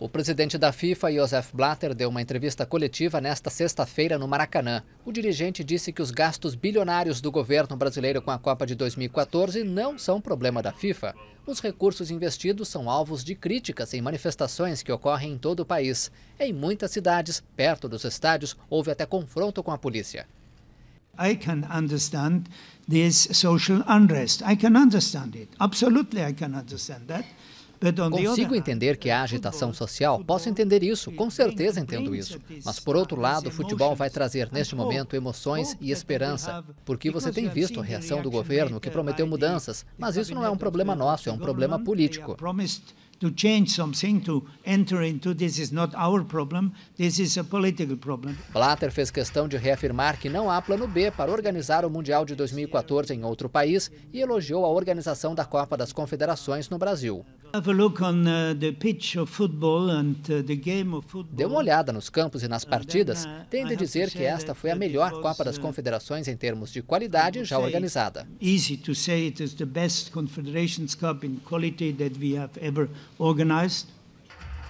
O presidente da FIFA, Josef Blatter, deu uma entrevista coletiva nesta sexta-feira no Maracanã. O dirigente disse que os gastos bilionários do governo brasileiro com a Copa de 2014 não são problema da FIFA. Os recursos investidos são alvos de críticas em manifestações que ocorrem em todo o país. Em muitas cidades, perto dos estádios, houve até confronto com a polícia. I can understand this social unrest. I can understand it. Absolutely I can understand that. Consigo entender que há agitação social, posso entender isso, com certeza entendo isso. Mas, por outro lado, o futebol vai trazer neste momento emoções e esperança, porque você tem visto a reação do governo que prometeu mudanças, mas isso não é um problema nosso, é um problema político. To change something to enter into this is not our problem, this is a political problem. Blatter fez questão de reafirmar que não há plano B para organizar o Mundial de 2014 em outro país e elogiou a organização da Copa das Confederações no Brasil. Uh, uh, Dê uma olhada nos campos e nas partidas. Uh, Tem de dizer que esta foi a melhor Copa das Confederações em termos de qualidade já organizada. Easy to say it is the best Confederations Cup in quality that we have ever organized.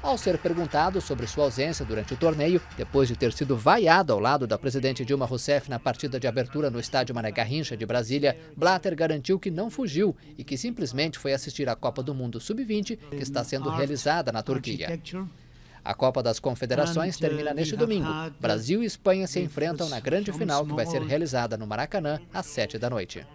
Ao ser perguntado sobre sua ausência durante o torneio, depois de ter sido vaiado ao lado da presidente Dilma Rousseff na partida de abertura no estádio Mané Garrincha de Brasília, Blatter garantiu que não fugiu e que simplesmente foi assistir à Copa do Mundo Sub-20, que está sendo realizada na Turquia. A Copa das Confederações termina neste domingo. Brasil e Espanha se enfrentam na grande final que vai ser realizada no Maracanã às 7 da noite.